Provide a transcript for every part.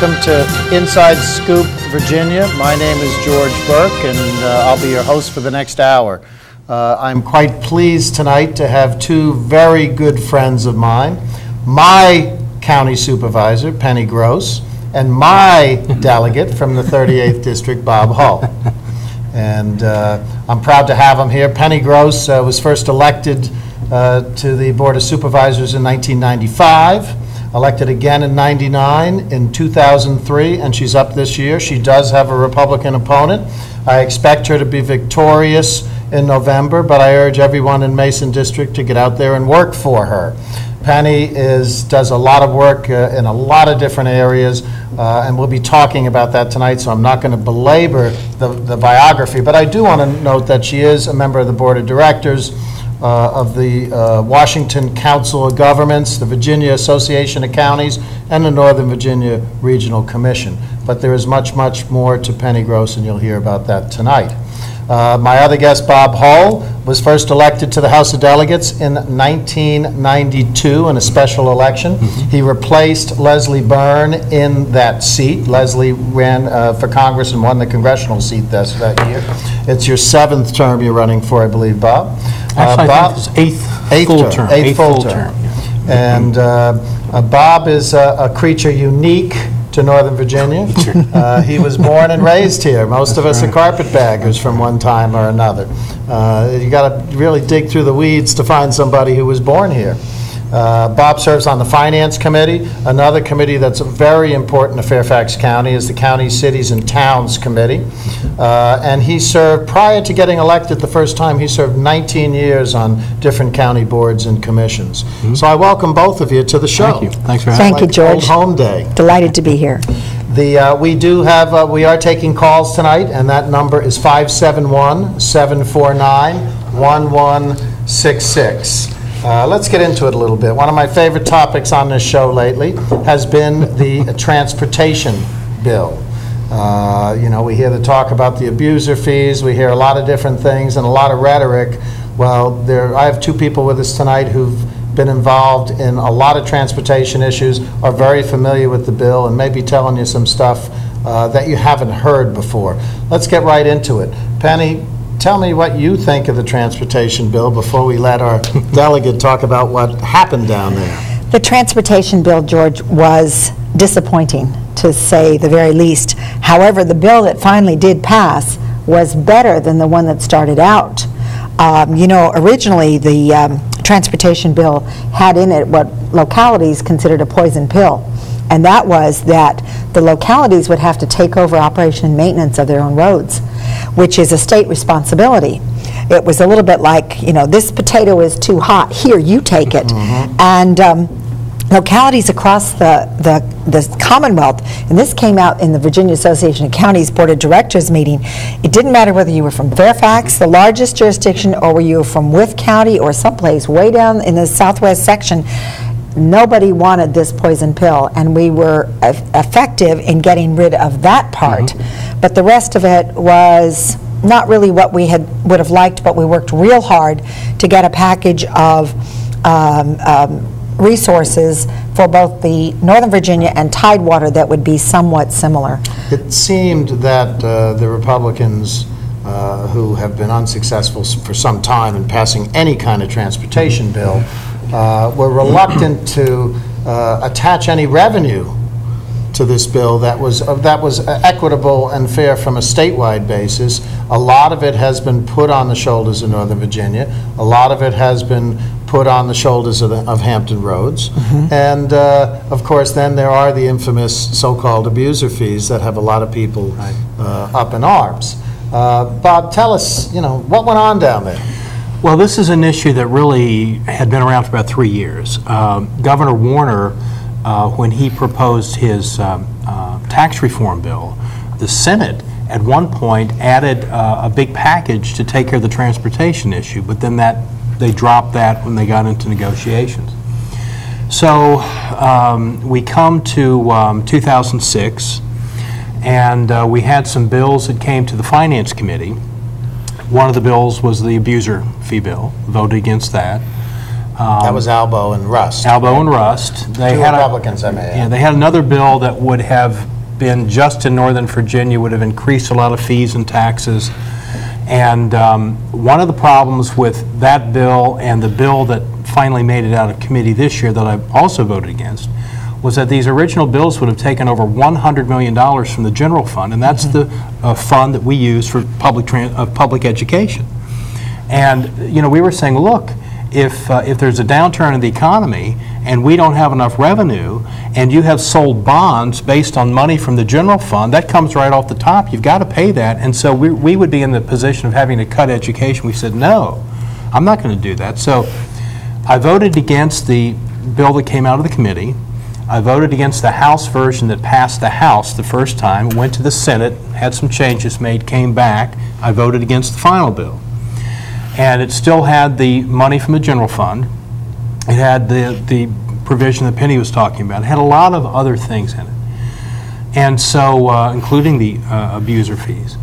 welcome to Inside Scoop Virginia. My name is George Burke, and uh, I'll be your host for the next hour. Uh, I'm quite pleased tonight to have two very good friends of mine my county supervisor, Penny Gross, and my delegate from the 38th District, Bob Hull. And uh, I'm proud to have them here. Penny Gross uh, was first elected uh, to the Board of Supervisors in 1995, elected again in 99, in 2003, and she's up this year. She does have a Republican opponent. I expect her to be victorious in November, but I urge everyone in Mason District to get out there and work for her. Penny is, does a lot of work uh, in a lot of different areas, uh, and we'll be talking about that tonight, so I'm not going to belabor the the biography, but I do want to note that she is a member of the Board of Directors uh, of the uh, Washington Council of Governments, the Virginia Association of Counties, and the Northern Virginia Regional Commission. But there is much, much more to Penny Gross, and you'll hear about that tonight. Uh, My other guest, Bob Hull, was first elected to the House of Delegates in 1992 in a special election. He replaced Leslie Byrne in that seat. Leslie ran uh, for Congress and won the congressional seat this- that year. It's your seventh term you're running for, I believe, Bob. Uh, Actually, I Bob- think it's eighth Eighth full term. Eighth full term. And uh, uh, Bob is a a creature unique to Northern Virginia. Uh, He was born and raised here. Most of us are carpetbaggers from one time or another. Uh, You got to really dig through the weeds to find somebody who was born here. Uh, Bob serves on the Finance Committee. Another committee that's very important to Fairfax County is the County, Cities, and Towns Committee. Uh, And he served, prior to getting elected the first time, he served 19 years on different county boards and commissions. So I welcome both of you to the show. Thank you. Thanks for having Thank you, Like George. Old home day. Delighted to be here. The, uh, we do have, uh, we are taking calls tonight, and that number is 571-749-1166. Uh, Let's get into it a little bit. One of my favorite topics on this show lately has been the transportation bill. Uh, You know, we hear the talk about the abuser fees, we hear a lot of different things and a lot of rhetoric. Well, there, I have two people with us tonight who've been involved in a lot of transportation issues, are very familiar with the bill, and may be telling you some stuff uh, that you haven't heard before. Let's get right into it. Penny, tell me what you think of the transportation bill before we let our delegate talk about what happened down there. The transportation bill, George, was disappointing, to say the very least. However, the bill that finally did pass was better than the one that started out. Um, You know, originally, the um, transportation bill had in it what localities considered a poison pill, and that was that the localities would have to take over operation and maintenance of their own roads, which is a state responsibility. It was a little bit like, you know, this potato is too hot, here, you take it. And um, localities across the, the, the Commonwealth, and this came out in the Virginia Association of Counties Board of Directors meeting, it didn't matter whether you were from Fairfax, the largest jurisdiction, or were you from Wythe County or someplace way down in the southwest section, nobody wanted this poison pill, and we were eff- effective in getting rid of that part. But the rest of it was not really what we had, would have liked, but we worked real hard to get a package of um, um, resources for both the Northern Virginia and Tidewater that would be somewhat similar. It seemed that uh, the Republicans, uh, who have been unsuccessful s- for some time in passing any kind of transportation bill, uh, were reluctant to uh, attach any revenue to this bill that was, uh, that was equitable and fair from a statewide basis. A lot of it has been put on the shoulders of Northern Virginia. A lot of it has been put on the shoulders of the- of Hampton Roads. And, uh, of course, then there are the infamous so-called abuser fees that have a lot of people uh, up in arms. Uh, Bob, tell us, you know, what went on down there? Well, this is an issue that really had been around for about three years. Um, Governor Warner, uh, when he proposed his um, uh, tax reform bill, the Senate at one point added uh, a big package to take care of the transportation issue, but then that, they dropped that when they got into negotiations. So um, we come to um, 2006, and uh, we had some bills that came to the Finance Committee. One of the bills was the abuser fee bill, voted against that. That was Albo and Rust. Albo and Rust. They Two had a- Republicans, I may add. Yeah, they had another bill that would have been just in Northern Virginia, would have increased a lot of fees and taxes. And um, one of the problems with that bill and the bill that finally made it out of committee this year that I also voted against was that these original bills would have taken over $100 million from the general fund, and that's the uh, fund that we use for public, uh, public education. And, you know, we were saying, look, if, uh, if there's a downturn in the economy and we don't have enough revenue, and you have sold bonds based on money from the general fund, that comes right off the top. You've got to pay that. And so we, we would be in the position of having to cut education. We said, no, I'm not going to do that. So I voted against the bill that came out of the committee. I voted against the House version that passed the House the first time, went to the Senate, had some changes made, came back. I voted against the final bill and it still had the money from the general fund. It had the, the provision that Penny was talking about. It had a lot of other things in it. And so, uh, including the uh, abuser fees.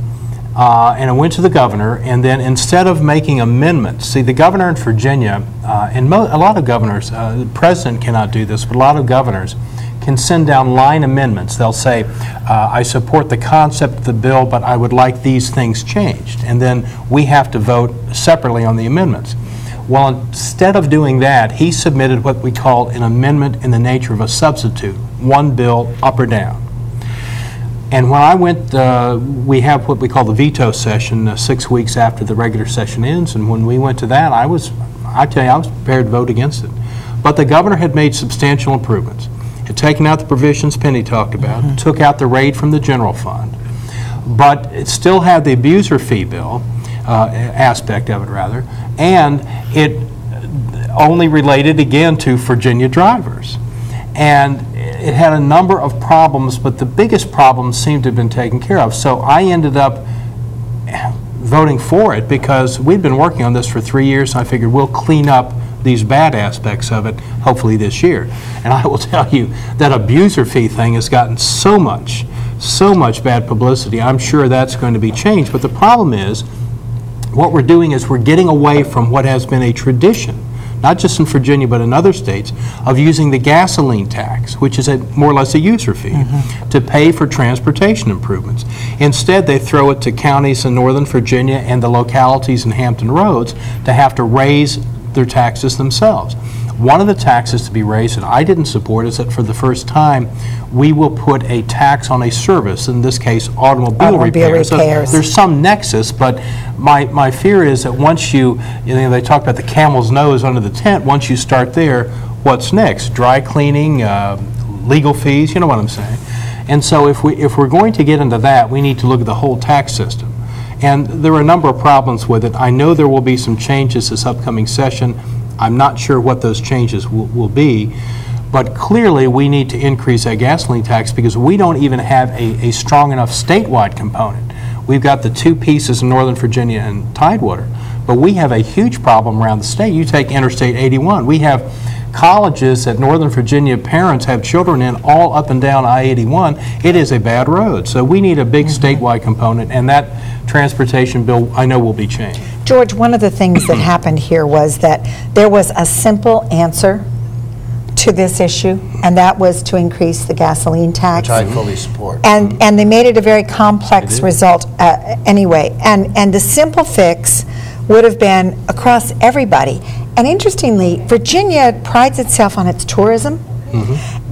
Uh, And it went to the governor, and then instead of making amendments, see, the governor in Virginia, uh, and mo- a lot of governors, uh, the president cannot do this, but a lot of governors can send down line amendments. They'll say, uh, I support the concept of the bill, but I would like these things changed. And then we have to vote separately on the amendments. Well, instead of doing that, he submitted what we call an amendment in the nature of a substitute, one bill up or down. And when I went, uh, we have what we call the veto session, uh, six weeks after the regular session ends, and when we went to that, I was, I tell you, I was prepared to vote against it. But the governor had made substantial improvements. Had taken out the provisions Penny talked about, took out the raid from the general fund, but it still had the abuser fee bill, uh, aspect of it, rather, and it only related again to Virginia drivers. And it had a number of problems, but the biggest problems seemed to have been taken care of. So I ended up voting for it because we'd been working on this for three years, and I figured we'll clean up these bad aspects of it, hopefully this year. And I will tell you, that abuser fee thing has gotten so much, so much bad publicity. I'm sure that's going to be changed. But the problem is, what we're doing is we're getting away from what has been a tradition, not just in Virginia, but in other states, of using the gasoline tax, which is a, more or less a user fee, mm-hmm. to pay for transportation improvements. Instead, they throw it to counties in Northern Virginia and the localities in Hampton Roads to have to raise their taxes themselves. One of the taxes to be raised, and I didn't support, is that for the first time, we will put a tax on a service, in this case, automobile Automobile repairs. So repairs. There's some nexus, but my, my fear is that once you, you know, they talk about the camel's nose under the tent, once you start there, what's next? Dry cleaning, uh, legal fees, you know what I'm saying? And so if we, if we're going to get into that, we need to look at the whole tax system. And there are a number of problems with it. I know there will be some changes this upcoming session. I'm not sure what those changes will, will be, but clearly, we need to increase that gasoline tax because we don't even have a, a strong enough statewide component. We've got the two pieces in Northern Virginia and Tidewater, but we have a huge problem around the state. You take Interstate 81, we have colleges that Northern Virginia parents have children in all up and down I-81. It is a bad road, so we need a big mm-hmm. statewide component, and that transportation bill, I know, will be changed. George, one of the things that happened here was that there was a simple answer to this issue, and that was to increase the gasoline tax. Which I fully support. And, and they made it a very complex result uh, anyway. And, and the simple fix would have been across everybody. And interestingly, Virginia prides itself on its tourism.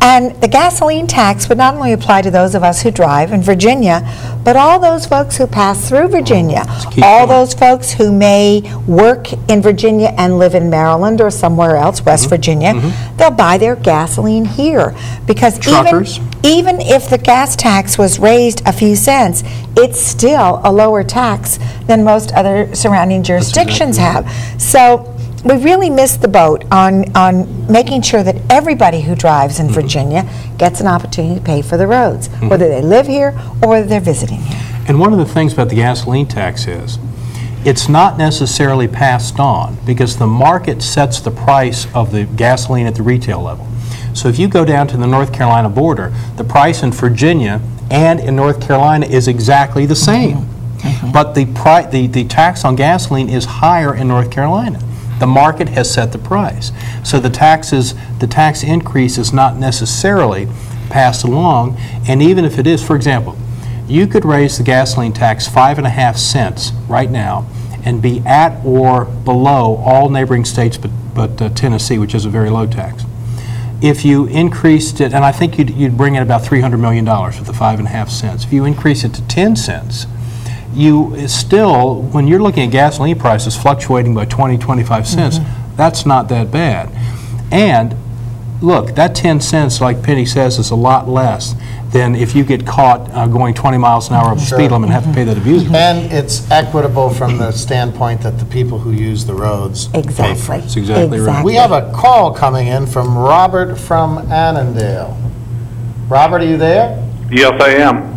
And the gasoline tax would not only apply to those of us who drive in Virginia, but all those folks who pass through Virginia, all going. those folks who may work in Virginia and live in Maryland or somewhere else, West mm-hmm. Virginia, mm-hmm. they'll buy their gasoline here. Because even, Truckers. even if the gas tax was raised a few cents, it's still a lower tax than most other surrounding jurisdictions have. So we really missed the boat on, on making sure that everybody who drives in mm-hmm. Virginia gets an opportunity to pay for the roads, mm-hmm. whether they live here or they're visiting here. And one of the things about the gasoline tax is, it's not necessarily passed on, because the market sets the price of the gasoline at the retail level. So if you go down to the North Carolina border, the price in Virginia and in North Carolina is exactly the same. Mm-hmm. But the pri, the, the tax on gasoline is higher in North Carolina. The market has set the price. So the taxes, the tax increase is not necessarily passed along, and even if it is, for example, you could raise the gasoline tax five and a half cents right now and be at or below all neighboring states but, but uh, Tennessee, which is a very low tax. If you increased it, and I think you'd, you'd bring in about $300 million with the five and a half cents. If you increase it to 10 cents, you still, when you're looking at gasoline prices fluctuating by 20, 25 cents, that's not that bad. And look, that 10 cents, like Penny says, is a lot less than if you get caught uh, going 20 miles an hour over the Sure. speed limit and have to pay that abuse. And it's equitable from the standpoint that the people who use the roads pay for Exactly. it. That's exactly right. We have a call coming in from Robert from Annandale. Robert, are you there? Yes, I am.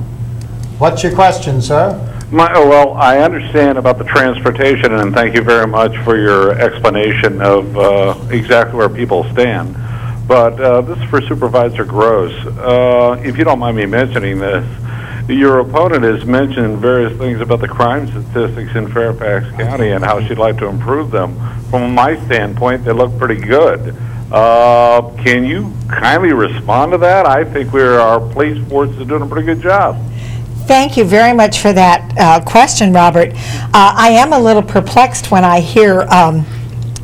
What's your question, sir? My, oh, well, I understand about the transportation, and thank you very much for your explanation of uh, exactly where people stand. But uh, this is for Supervisor Gross. Uh, if you don't mind me mentioning this, your opponent has mentioned various things about the crime statistics in Fairfax County and how she'd like to improve them. From my standpoint, they look pretty good. Uh, can you kindly respond to that? I think we're, our police force is doing a pretty good job. Thank you very much for that uh, question, Robert. Uh, I am a little perplexed when I hear um,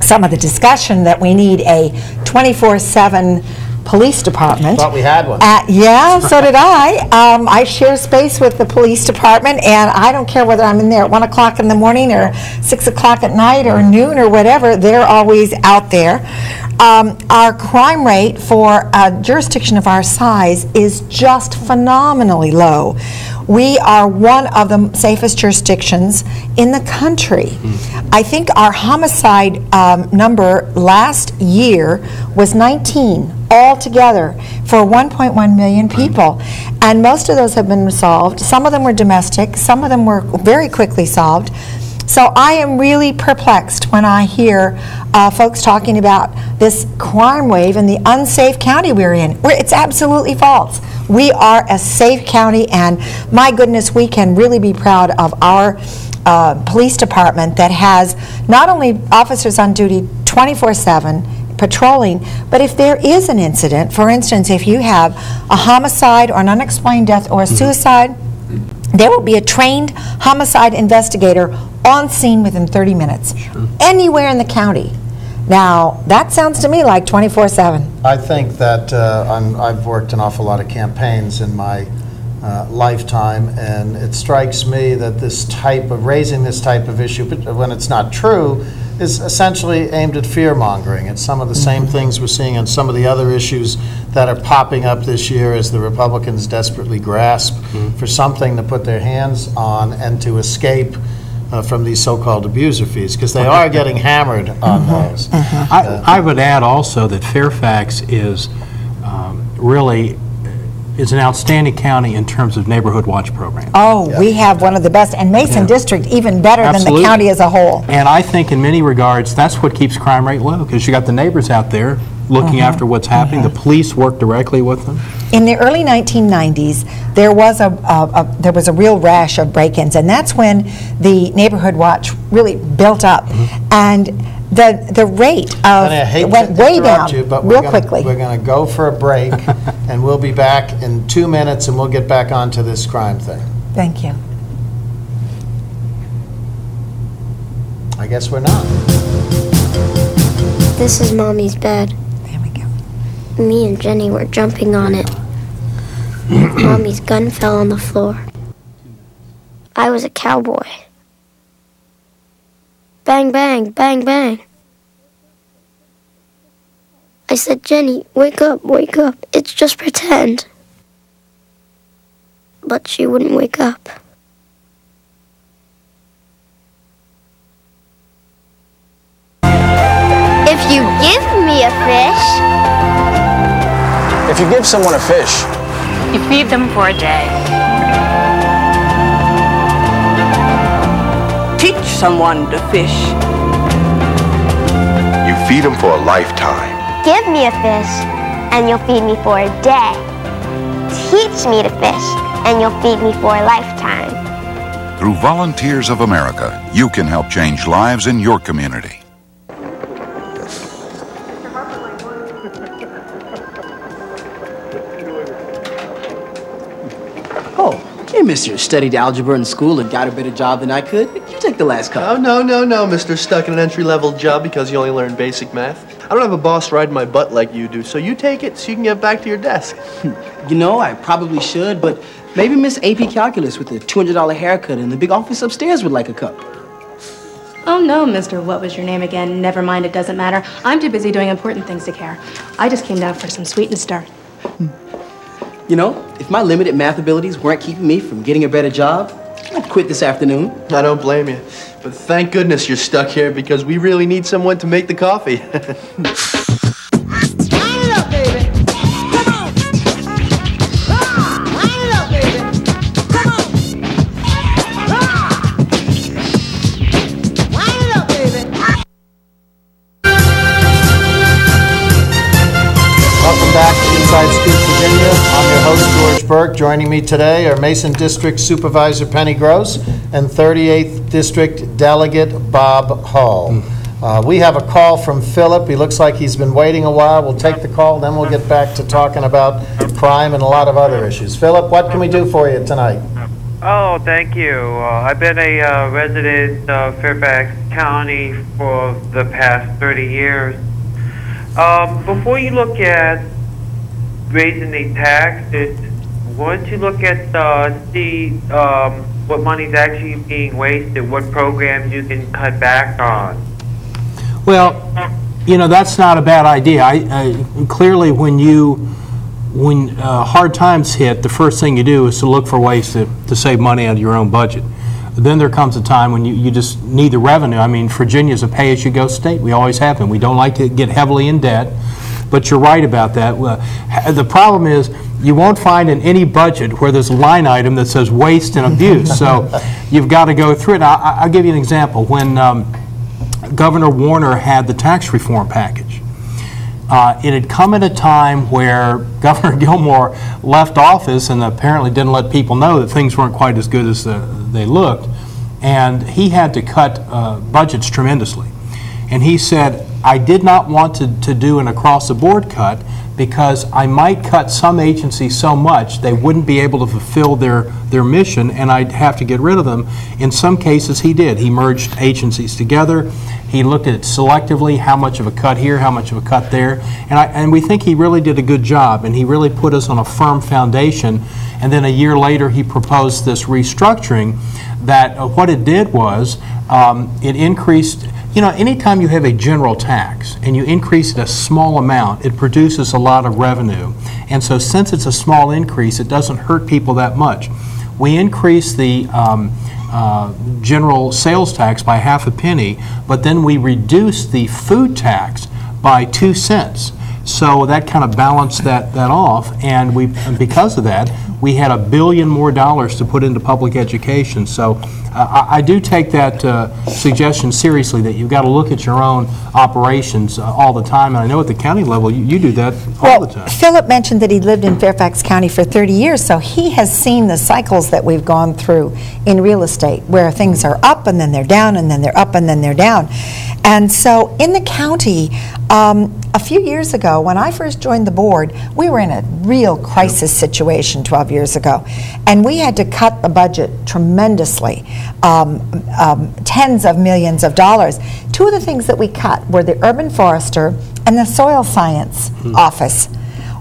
some of the discussion that we need a 24/7 police department. Thought we had one. Uh, Yeah, so did I. Um, I share space with the police department, and I don't care whether I'm in there at 1 o'clock in the morning, or 6 o'clock at night, or noon, or whatever, they're always out there. Um, Our crime rate for a jurisdiction of our size is just phenomenally low. We are one of the safest jurisdictions in the country. I think our homicide um, number last year was 19 altogether for 1.1 million people. And most of those have been resolved. Some of them were domestic, some of them were very quickly solved. So I am really perplexed when I hear uh, folks talking about this crime wave and the unsafe county we're in. It's absolutely false. We are a safe county, and my goodness, we can really be proud of our uh, police department that has not only officers on duty 24/7 patrolling, but if there is an incident, for instance, if you have a homicide or an unexplained death or a suicide, there will be a trained homicide investigator on scene within 30 minutes, anywhere in the county. Now, that sounds to me like 24/7. I think that uh, I'm- I've worked an awful lot of campaigns in my uh, lifetime, and it strikes me that this type of, raising this type of issue, but when it's not true, is essentially aimed at fear-mongering. It's some of the same mm-hmm. things we're seeing on some of the other issues that are popping up this year as the Republicans desperately grasp mm-hmm. for something to put their hands on and to escape uh, from these so-called abuser fees, because they are getting hammered on mm-hmm. those. Uh, I, I would add also that Fairfax is um, really, is an outstanding county in terms of neighborhood watch program. Oh, we have one of the best, and Mason Yeah. District even better than the Absolutely. county as a whole. And I think in many regards, that's what keeps crime rate low, because you got the neighbors out there looking mm-hmm. after what's happening. The mm-hmm. police work directly with them. In the early 1990s, there was a, a, a there was a real rash of break-ins, and that's when the neighborhood watch really built up, mm-hmm. and the the rate of And I hate it went to way interrupt down you, but we're real gonna- quickly. We're going to go for a break, and we'll be back in two minutes, and we'll get back onto this crime thing. Thank you. I guess we're not. This is Mommy's bed. There we go. Me and Jenny were jumping on it. Mommy's gun fell on the floor. I was a cowboy. Bang, bang, bang, bang. I said, Jenny, wake up, wake up. It's just pretend. But she wouldn't wake up. If you give me a fish, If you give someone a fish, You feed them for a day. Someone to fish. You feed them for a lifetime. give me a fish, and you'll feed me for a day. Teach me to fish, and you'll feed me for a lifetime. Through Volunteers of America, you can help change lives in your community. Hey, mister, studied algebra in school and got a better job than I could. You take the last cup. Oh, cup. no, no, no, mister. Stuck in an entry level job because you only learned basic math. I don't have a boss riding my butt like you do, so you take it so you can get back to your desk. Hmm. You know, I probably should, but maybe Miss AP Calculus with the $200 haircut in the big office upstairs would like a cup. Oh no, Mr. What was your name again? Never mind, it doesn't matter. I'm too busy doing important things to care. I just came down for some sweet and stir. Hmm. You know, if my limited math abilities weren't keeping me from getting a better job, I'd quit this afternoon. I don't blame you. But thank goodness you're stuck here because we really need someone to make the coffee. host, Joining me today are Mason District Supervisor Penny Gross and 38th District Delegate Bob Hull. Uh, We have a call from Philip. He looks like he's been waiting a while. We'll take the call, then we'll get back to talking about crime and a lot of other issues. Philip, what can we do for you tonight? Oh, thank you. Uh, I've been a uh, resident of Fairfax County for the past 30 years. Um, before you look at raising the taxes, why don't you look at uh, see um, what money's actually being wasted, what programs you can cut back on? Well, you know, that's not a bad idea. I, I, clearly, when you, when uh, hard times hit, the first thing you do is to look for ways to, to save money out of your own budget. Then there comes a time when you, you just need the revenue. I mean, Virginia's a pay-as-you-go state. We always have been. We don't like to get heavily in debt, but you're right about that. The problem is, you won't find in any budget where there's a line item that says waste and abuse. So you've got to go through it. I- I'll give you an example. When um, Governor Warner had the tax reform package. Uh, It had come at a time where Governor Gilmore left office and apparently didn't let people know that things weren't quite as good as uh, they looked, and he had to cut uh, budgets tremendously. And he said, "I did not want to to do an across-the-board cut because I might cut some agencies so much they wouldn't be able to fulfill their, their mission, and I'd have to get rid of them." In some cases, he did. He merged agencies together. He looked at it selectively, how much of a cut here, how much of a cut there, and I, and we think he really did a good job, and he really put us on a firm foundation. And then a year later, he proposed this restructuring that uh, what it did was um, it increased. You know, anytime you have a general tax and you increase it a small amount, it produces a lot of revenue. And so, since it's a small increase, it doesn't hurt people that much. We increased the um, uh, general sales tax by half a penny, but then we reduced the food tax by two cents. So that kind of balanced that, that off, and we, and because of that, we had a billion more dollars to put into public education. So uh, I, I do take that uh, suggestion seriously, that you've got to look at your own operations uh, all the time, and I know at the county level, you, you do that all the time. Philip mentioned that he lived in Fairfax County for 30 years, so he has seen the cycles that we've gone through in real estate, where things are up and then they're down, and then they're up and then they're down. And so in the county, um, a few years ago, when I first joined the board, we were in a real crisis situation 12 years ago, and we had to cut the budget tremendously, um, um, tens of millions of dollars. Two of the things that we cut were the urban forester and the soil science office.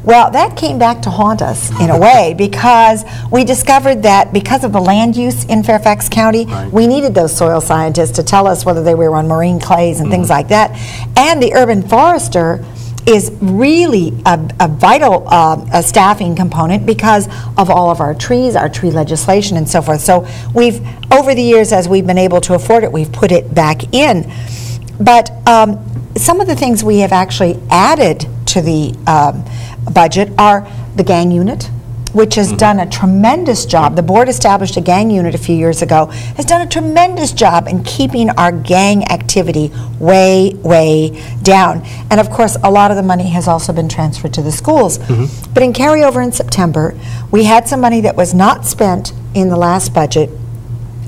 Well, that came back to haunt us in a way because we discovered that because of the land use in Fairfax County, we needed those soil scientists to tell us whether they were on marine clays and things like that. And the urban forester is really a, a vital uh, a staffing component because of all of our trees, our tree legislation, and so forth. So we've, over the years, as we've been able to afford it, we've put it back in. But um, some of the things we have actually added to the um, budget are the gang unit, which has done a tremendous job. The board established a gang unit a few years ago, has done a tremendous job in keeping our gang activity way, way down. And of course, a lot of the money has also been transferred to the schools. Mm-hmm. But in carryover in September, we had some money that was not spent in the last budget,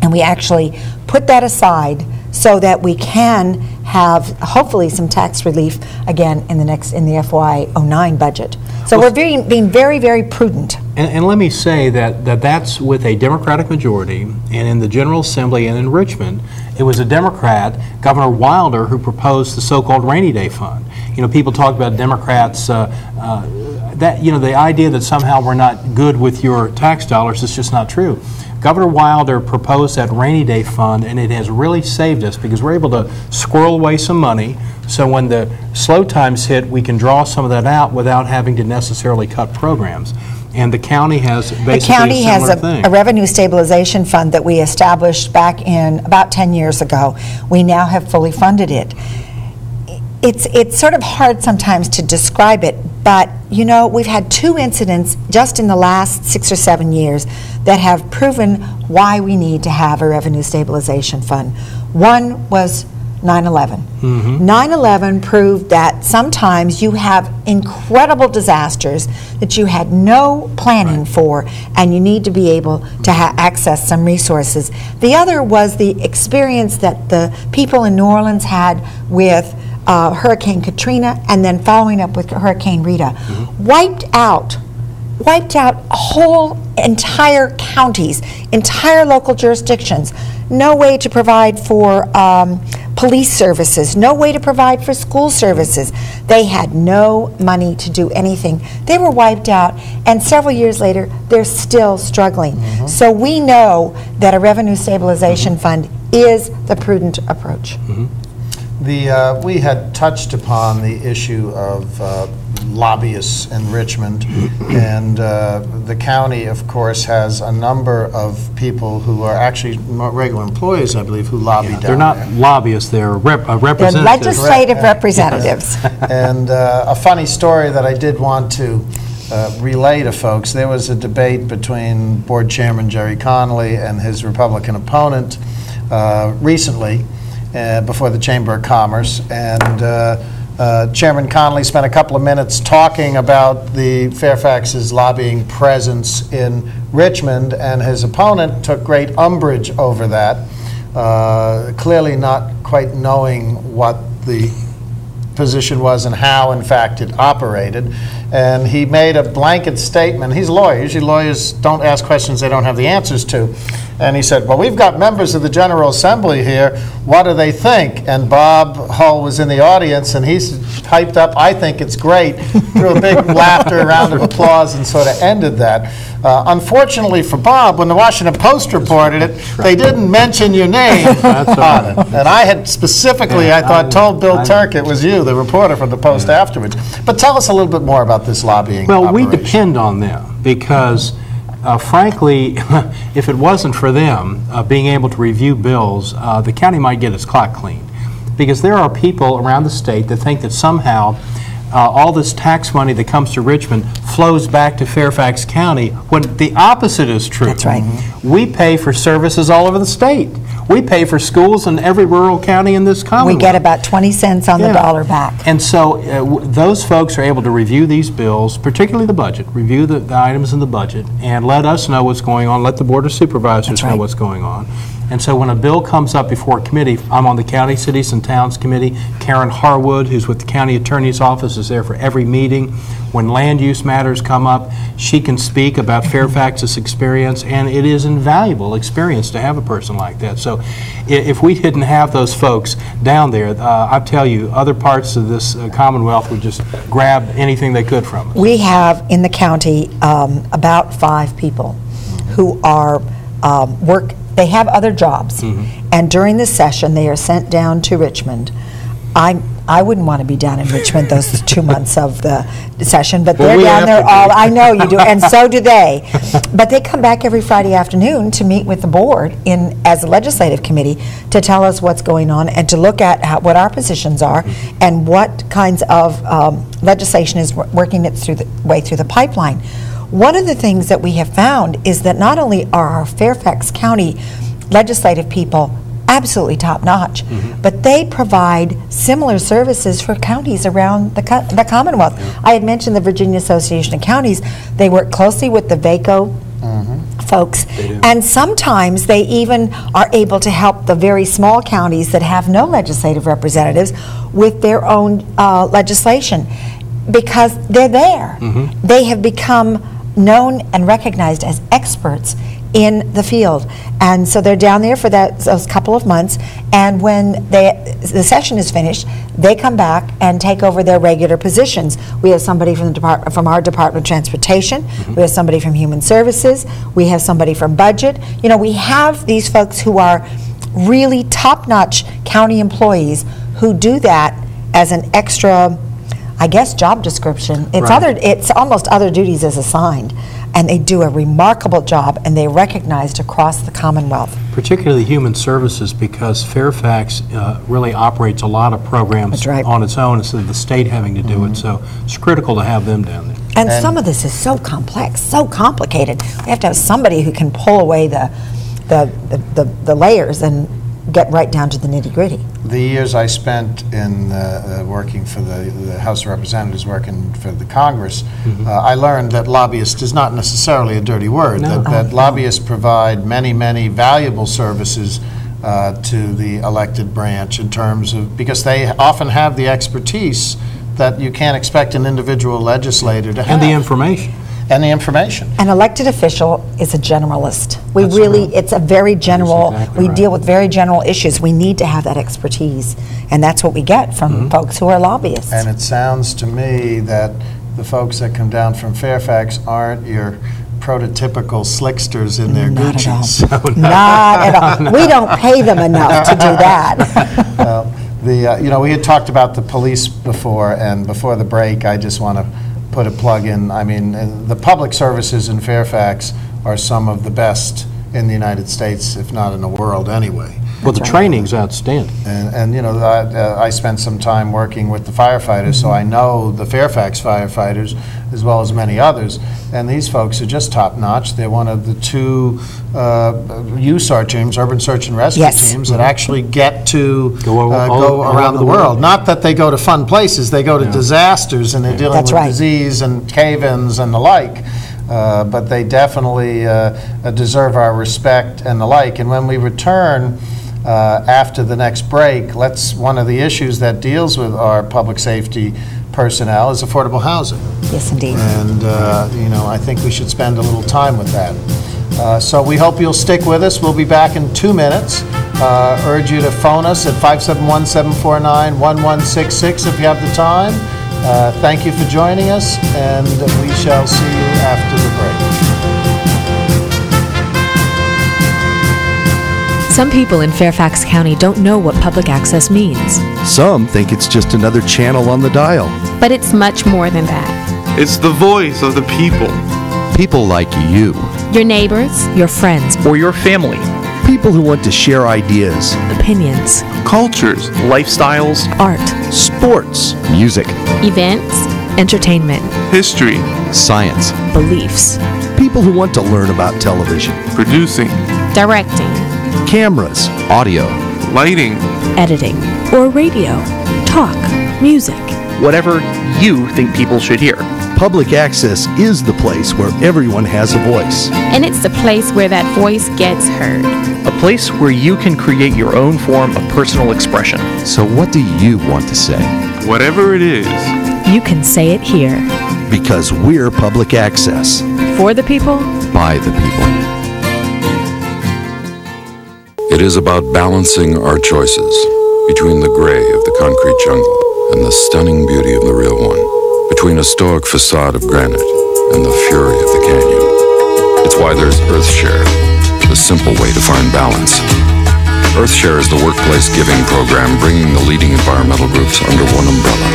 and we actually put that aside so that we can have hopefully some tax relief again in the next, in the FY09 budget. So we're very, being very, very prudent. And, and let me say that, that that's with a Democratic majority, and in the General Assembly and in Richmond, it was a Democrat, Governor Wilder, who proposed the so-called rainy day fund. You know, people talk about Democrats, uh, uh, that, you know, the idea that somehow we're not good with your tax dollars is just not true. Governor Wilder proposed that rainy day fund, and it has really saved us because we're able to squirrel away some money. So when the slow times hit, we can draw some of that out without having to necessarily cut programs. And the county has The county has a a revenue stabilization fund that we established back in, about 10 years ago. We now have fully funded it. It's, it's sort of hard sometimes to describe it, but, you know, we've had two incidents just in the last six or seven years that have proven why we need to have a revenue stabilization fund. One was 9/11. 9/11 mm-hmm. proved that sometimes you have incredible disasters that you had no planning for, and you need to be able to ha- access some resources. The other was the experience that the people in New Orleans had with uh, Hurricane Katrina, and then following up with Hurricane Rita. Wiped out wiped out whole entire counties, entire local jurisdictions. No way to provide for um, police services, no way to provide for school services. They had no money to do anything. They were wiped out, and several years later, they're still struggling. So we know that a revenue stabilization fund is the prudent approach. The, uh, we had touched upon the issue of uh, lobbyists in Richmond, and uh, the county, of course, has a number of people who are actually not regular employees, I believe, who lobby down. They're not lobbyists, they're rep- uh, They're representatives. legislative representatives. And uh, a funny story that I did want to uh, relay to folks, there was a debate between Board Chairman Gerry Connolly and his Republican opponent uh, recently uh, before the Chamber of Commerce, and uh, uh, Chairman Connolly spent a couple of minutes talking about the Fairfax's lobbying presence in Richmond, and his opponent took great umbrage over that, uh, clearly not quite knowing what the position was and how, in fact, it operated. And he made a blanket statement. He's a lawyer. Usually lawyers don't ask questions they don't have the answers to. And he said, well, we've got members of the General Assembly here. What do they think? And Bob Hull was in the audience, and he's hyped up, I think it's great, threw a big laughter, round of applause, and sort of ended that. Uh, Unfortunately for Bob, when the Washington Post reported it, they didn't mention your name on it. And I had specifically, I thought, told Bill Turque it was you, the reporter from the Post afterwards. But tell us a little bit more about this lobbying Well, we operation. depend on them because uh, frankly, if it wasn't for them uh, being able to review bills, uh, the county might get its clock cleaned. Because there are people around the state that think that somehow uh, all this tax money that comes to Richmond flows back to Fairfax County, when the opposite is true. That's right. We pay for services all over the state. We pay for schools in every rural county in this Commonwealth. We get about 20 cents on the dollar back. And so uh, w- those folks are able to review these bills, particularly the budget, review the the items in the budget, and let us know what's going on, let the Board of Supervisors That's know what's going on. And so when a bill comes up before a committee, I'm on the County Cities and Towns Committee. Karen Harwood, who's with the County Attorney's Office, is there for every meeting. When land use matters come up, she can speak about Fairfax's experience, and it is invaluable experience to have a person like that. So if we didn't have those folks down there, uh, I tell you, other parts of this uh, Commonwealth would just grab anything they could from us. We have in the county um, about five people who are, um, work, they have other jobs. And during the session, they are sent down to Richmond. I, I wouldn't want to be down in Richmond those two months of the session, but Well, they're we down there all, I know you do, and so do they. But they come back every Friday afternoon to meet with the board in, as a legislative committee, to tell us what's going on and to look at how, what our positions are and what kinds of um, legislation is wor- working its through the, way through the pipeline. One of the things that we have found is that not only are our Fairfax County legislative people absolutely top-notch, mm-hmm. but they provide similar services for counties around the co- the Commonwealth. I had mentioned the Virginia Association of Counties. They work closely with the VACO mm-hmm. folks. And sometimes they even are able to help the very small counties that have no legislative representatives with their own uh, legislation because they're there. Mm-hmm. They have become known and recognized as experts in the field. And so they're down there for that, those couple of months, and when they, the session is finished, they come back and take over their regular positions. We have somebody from the Depart, from our Department of Transportation, mm-hmm. we have somebody from Human Services, we have somebody from Budget. You know, we have these folks who are really top-notch county employees who do that as an extra, I guess, job description. It's Right. other, it's almost other duties as assigned, and they do a remarkable job, and they're recognized across the Commonwealth. Particularly Human Services, because Fairfax uh, really operates a lot of programs on its own instead of the state having to do it, so it's critical to have them down there. And some of this is so complex, so complicated. We have to have somebody who can pull away the, the, the, the layers and get right down to the nitty-gritty. The years I spent in, uh, uh, working for the the House of Representatives, working for the Congress, uh, I learned that lobbyist is not necessarily a dirty word. No. That that lobbyists provide many, many valuable services uh, to the elected branch in terms of, because they often have the expertise that you can't expect an individual legislator to have. And the information. And the information. An elected official is a generalist. We That's really, right. it's a very general, exactly we right. deal with very general issues. We need to have that expertise, and that's what we get from Mm-hmm. folks who are lobbyists. And it sounds to me that the folks that come down from Fairfax aren't your prototypical slicksters in their Not at all. Gucci's. Not at all. We don't pay them enough to do that. Well, The, uh, you know, we had talked about the police before, and before the break, I just want to put a plug in. I mean, uh, the public services in Fairfax are some of the best in the United States, if not in the world, anyway. Well, the training's outstanding. And, and, you know, I, uh, I spent some time working with the firefighters, so I know the Fairfax firefighters as well as many others. And these folks are just top-notch. They're one of the two uh, USAR teams, urban search and rescue Yes. teams, that actually get to Go all- uh, all- go all around over the the world. world. Not that they go to fun places, they go to disasters, and they're dealing That's with right. disease and cave-ins and the like. Uh, But they definitely uh, uh, deserve our respect and the like. And when we return, uh, after the next break, let's, one of the issues that deals with our public safety personnel is affordable housing. Yes, indeed. And, uh, you know, I think we should spend a little time with that. Uh, So we hope you'll stick with us. We'll be back in two minutes. Uh, Urge you to phone us at 571-749-1166 if you have the time. Uh, Thank you for joining us, and we shall see you after Some people in Fairfax County don't know what public access means, Some think it's just another channel on the dial. But it's much more than that. It's the voice of the people. People like you. Your neighbors, your friends, Or your family. People who want to share ideas, opinions, Cultures, lifestyles, art, sports, music, events, entertainment, history, science. beliefs. People who want to learn about television, producing, directing, cameras, audio. lighting, editing, or radio, talk, music. whatever you think people should hear. Public access is the place where everyone has a voice. and it's the place where that voice gets heard. A place where you can create your own form of personal expression. So, what do you want to say? Whatever it is. You can say it here. Because we're public access For the people, by the people. It is about balancing our choices between the gray of the concrete jungle and the stunning beauty of the real one, between a stoic facade of granite and the fury of the canyon. It's why there's Earthshare, the simple way to find balance. Earthshare is the workplace giving program bringing the leading environmental groups under one umbrella.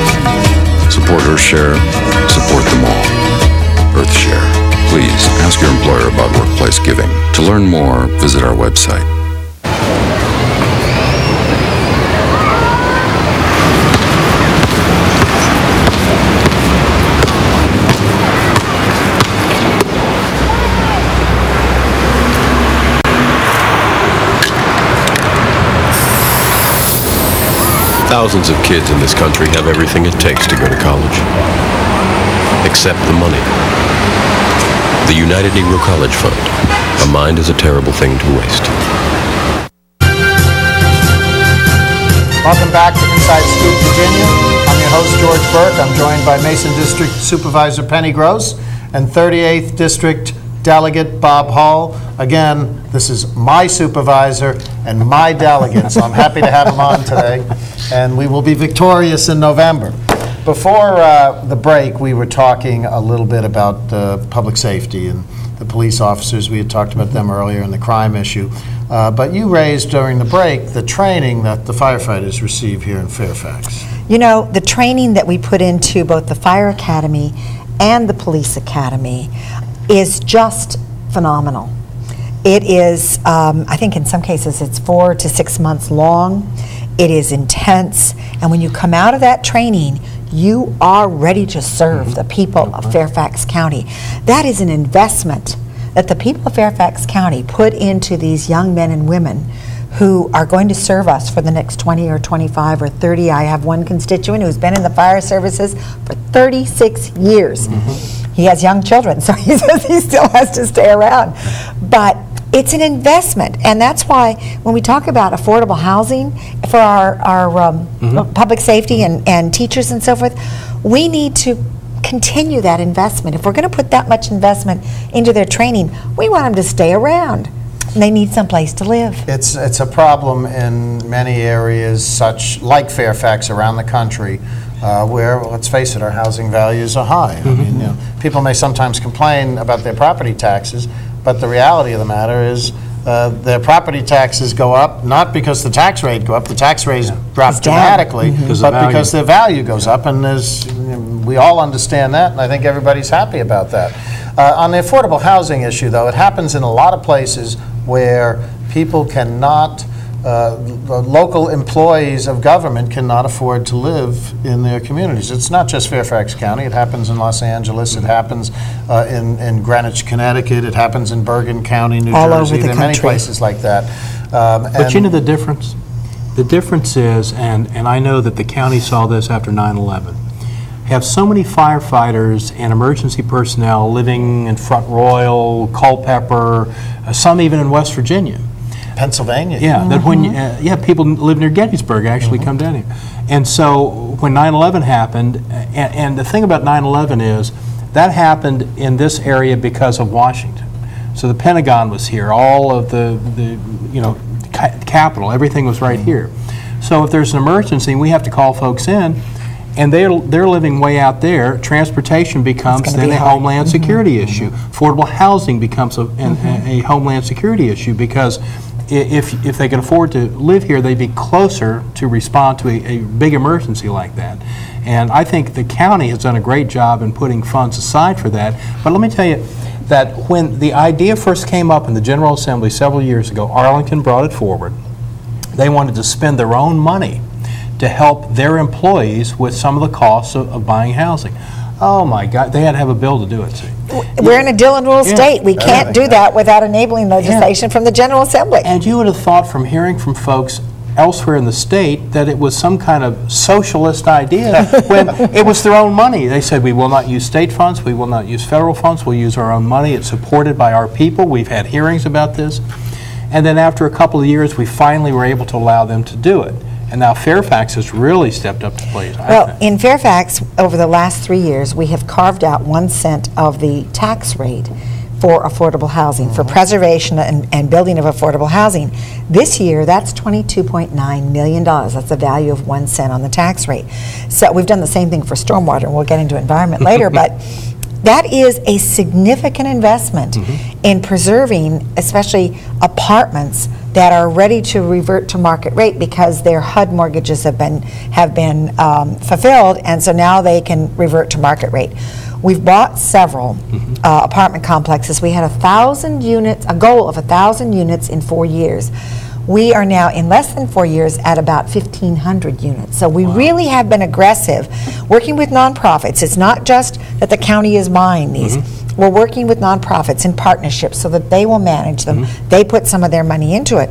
Support Earthshare, support them all. Earthshare. Please ask your employer about workplace giving. To learn more, visit our website. Thousands of kids in this country have everything it takes to go to college, except the money. The United Negro College Fund A mind is a terrible thing to waste. Welcome back to Inside Scoop, Virginia. I'm your host, George Burke. I'm joined by Mason District Supervisor Penny Gross and 38th District Delegate Bob Hull. Again, this is my supervisor and my delegate, so I'm happy to have him on today, and we will be victorious in November. Before uh, the break, we were talking a little bit about uh, public safety and the police officers. We had talked about them earlier and the crime issue. Uh, But you raised during the break the training that the firefighters receive here in Fairfax. You know, the training that we put into both the fire academy and the police academy is just phenomenal. It is, um, I think in some cases, it's four to six months long. It is intense. And when you come out of that training, you are ready to serve the people of Fairfax County. That is an investment that the people of Fairfax County put into these young men and women who are going to serve us for the next 20 or 25 or 30. I have one constituent who's been in the fire services for 36 years. He has young children, so he says he still has to stay around. But it's an investment, and that's why when we talk about affordable housing for our, our um, public safety and, and teachers and so forth, we need to continue that investment. If we're going to put that much investment into their training, we want them to stay around. They need someplace to live. It's, it's a problem in many areas such, like Fairfax around the country, uh, where, let's face it, our housing values are high. I mean, you know, people may sometimes complain about their property taxes, but the reality of the matter is, uh, their property taxes go up, not because the tax rate go up, the tax rates drop It's down. dramatically, Because the but because value. their value goes up, and there's, we all understand that, and I think everybody's happy about that. Uh, On the affordable housing issue, though, it happens in a lot of places where people cannot, uh, the local employees of government cannot afford to live in their communities. It's not just Fairfax County, it happens in Los Angeles, it happens uh, in in Greenwich, Connecticut, it happens in Bergen County, New All over Jersey. the There are many country. places like that. Um, But you know the difference? The difference is, and, and I know that the county saw this after 9/11, have so many firefighters and emergency personnel living in Front Royal, Culpeper, uh, some even in West Virginia. Pennsylvania. Yeah, that mm-hmm. when, uh, yeah, people live near Gettysburg actually come down here. And so when 9/11 happened, and, and the thing about 9/11 is, that happened in this area because of Washington. So the Pentagon was here, all of the, the you know, ca- Capitol, everything was right here. So if there's an emergency, we have to call folks in, and they're, they're living way out there, transportation becomes then be a hard. homeland mm-hmm. security mm-hmm. issue. Affordable housing becomes a, an- a homeland security issue, because i- if, if they can afford to live here, they'd be closer to respond to a, a big emergency like that. And I think the county has done a great job in putting funds aside for that. But let me tell you, that when the idea first came up in the General Assembly several years ago, Arlington brought it forward. They wanted to spend their own money to help their employees with some of the costs of, of buying housing. Oh my God, they had to have a bill to do it, see. We're in a Dillon rule Yeah. state. We can't do that without enabling legislation from the General Assembly. And you would have thought from hearing from folks elsewhere in the state that it was some kind of socialist idea when it was their own money. They said, we will not use state funds, we will not use federal funds, we'll use our own money. It's supported by our people. We've had hearings about this. And then after a couple of years, we finally were able to allow them to do it. And now Fairfax has really stepped up to the plate, I Well, think. in Fairfax, over the last three years, we have carved out one cent of the tax rate for affordable housing, for mm-hmm. preservation and, and building of affordable housing. This year, that's $22.9 million. That's the value of one cent on the tax rate. So we've done the same thing for stormwater, and we'll get into environment later, but that is a significant investment mm-hmm. in preserving, especially apartments that are ready to revert to market rate because their HUD mortgages have been, have been um, fulfilled, and so now they can revert to market rate. We've bought several uh, apartment complexes. We had a thousand units, a goal of a thousand units in four years. We are now, in less than four years, at about 1,500 units. So we really have been aggressive, working with nonprofits. It's not just that the county is buying these. We're working with nonprofits in partnerships so that they will manage them. They put some of their money into it.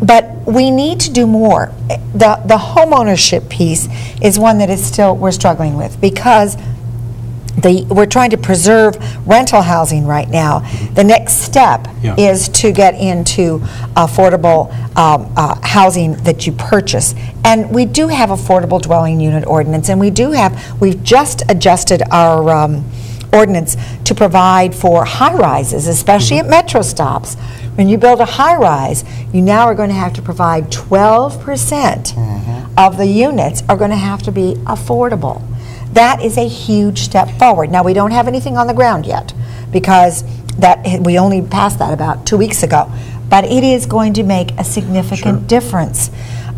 But we need to do more. The, the homeownership piece is one that is still, we're struggling with because the, we're trying to preserve rental housing right now. The next step Yeah. is to get into affordable um, uh, housing that you purchase. And we do have affordable dwelling unit ordinance, and we do have, we've just adjusted our um, ordinance to provide for high-rises, especially at mm-hmm. metro stops. When you build a high-rise, you now are going to have to provide 12% mm-hmm. of the units are going to have to be affordable. That is a huge step forward. Now, we don't have anything on the ground yet, because that, we only passed that about two weeks ago, but it is going to make a significant difference.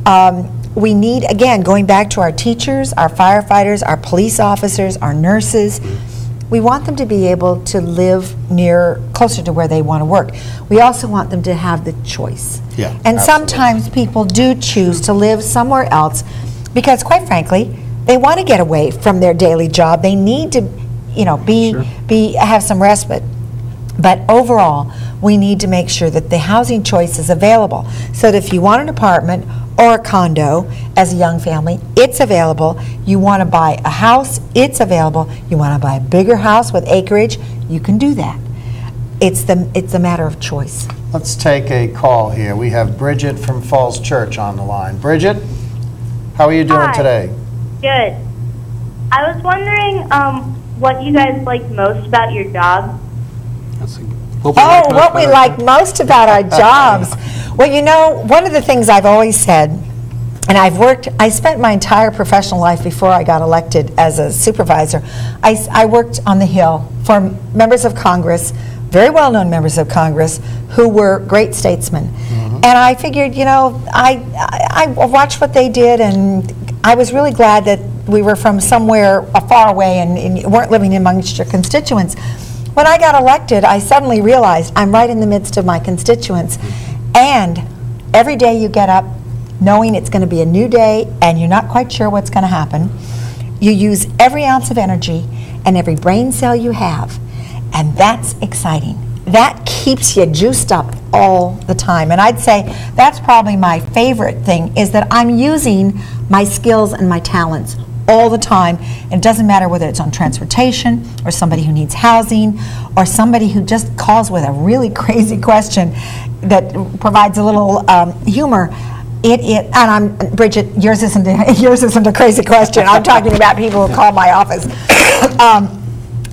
Um, We need, again, going back to our teachers, our firefighters, our police officers, our nurses, mm-hmm. We want them to be able to live near, closer to where they want to work. We also want them to have the choice. Yeah, And absolutely. sometimes people do choose to live somewhere else because, quite frankly, they want to get away from their daily job. They need to, you know, be, be, have some respite. But overall, we need to make sure that the housing choice is available. So that if you want an apartment or a condo as a young family, it's available. You want to buy a house, it's available. You want to buy a bigger house with acreage, you can do that. It's the, it's a matter of choice. Let's take a call here. We have Bridget from Falls Church on the line. Bridget, how are you doing Hi. today? Good. I was wondering um, what you guys like most about your job. Oh, what we like most about our jobs. Well, you know, one of the things I've always said, and I've worked, I spent my entire professional life before I got elected as a supervisor. I worked on the Hill for members of Congress, very well-known members of Congress, who were great statesmen. Mm-hmm. And I figured, you know, I, I, I watched what they did, and I was really glad that we were from somewhere far away and, and weren't living amongst your constituents. When I got elected, I suddenly realized I'm right in the midst of my constituents. Mm-hmm. And every day you get up knowing it's going to be a new day and you're not quite sure what's going to happen. You use every ounce of energy and every brain cell you have. And that's exciting. That keeps you juiced up all the time. And I'd say that's probably my favorite thing is that I'm using my skills and my talents all the time. And it doesn't matter whether it's on transportation or somebody who needs housing or somebody who just calls with a really crazy question that provides a little um, humor. It, it, and I'm, Bridget, yours isn't, a- yours isn't a crazy question. I'm talking about people who call my office. Um,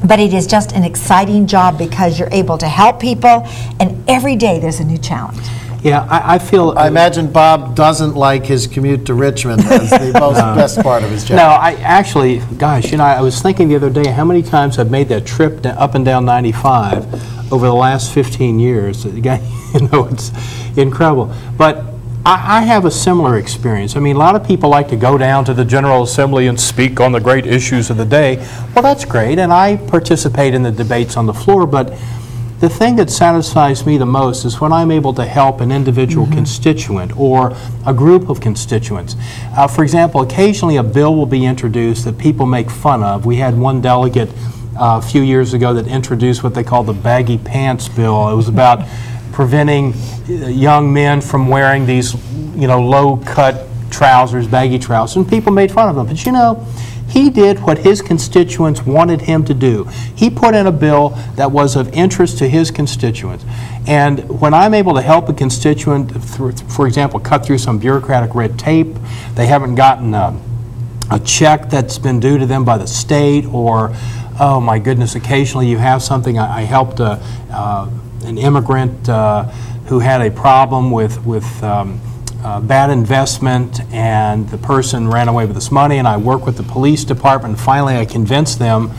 But it is just an exciting job because you're able to help people, and every day there's a new challenge. Yeah, I, I feel. I imagine Bob doesn't like his commute to Richmond as the most best part of his job. No, I actually, gosh, you know, I was thinking the other day how many times I've made that trip da- up and down 95 over the last 15 years. Again, You know, it's incredible. But I, I have a similar experience. I mean, a lot of people like to go down to the General Assembly and speak on the great issues of the day. Well, that's great, and I participate in the debates on the floor, but the thing that satisfies me the most is when I'm able to help an individual constituent or a group of constituents. Uh, for example, occasionally a bill will be introduced that people make fun of. We had one delegate a few years ago that introduced what they call the baggy pants bill. It was about preventing uh, young men from wearing these, you know, low-cut trousers, baggy trousers, and people made fun of him. But you know, he did what his constituents wanted him to do. He put in a bill that was of interest to his constituents. And when I'm able to help a constituent, for example, cut through some bureaucratic red tape, they haven't gotten a, a check that's been due to them by the state, or, oh my goodness, occasionally you have something. I, I helped a, uh, an immigrant uh, who had a problem with, with um, uh, bad investment, and the person ran away with this money, and I worked with the police department. Finally, I convinced them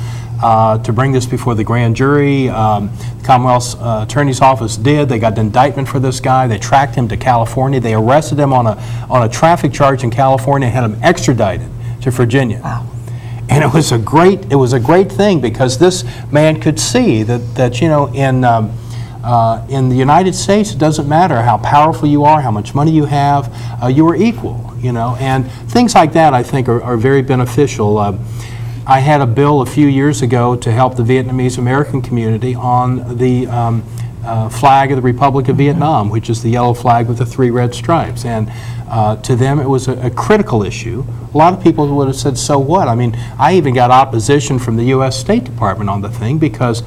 uh, to bring this before the grand jury. Um, Commonwealth's uh, Attorney's Office did. They got an indictment for this guy. They tracked him to California. They arrested him on a, on a traffic charge in California and had him extradited to Virginia. And it was a great, it was a great thing because this man could see that, that you know, in, um, uh, in the United States, it doesn't matter how powerful you are, how much money you have, uh, you are equal, you know. And things like that, I think, are, are very beneficial. Uh, I had a bill a few years ago to help the Vietnamese American community on the um, uh, flag of the Republic of Vietnam, which is the yellow flag with the three red stripes. And uh, to them, it was a, a critical issue. A lot of people would have said, so what? I mean, I even got opposition from the U.S. State Department on the thing because